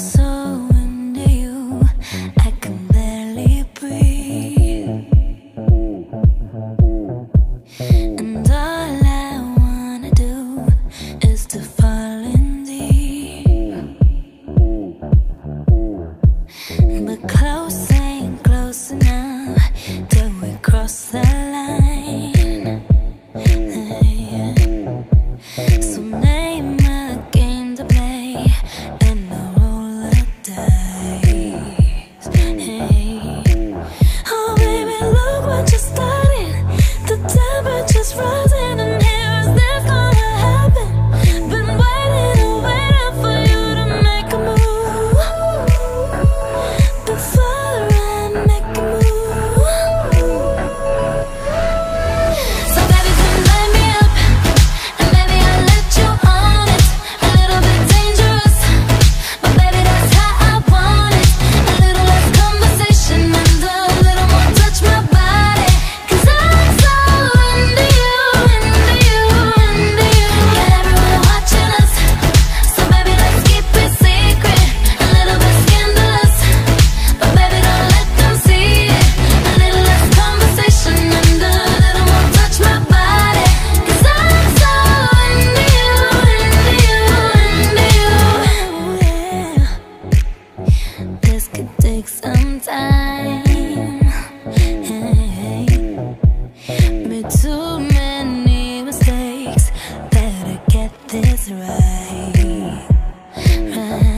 so right. Right.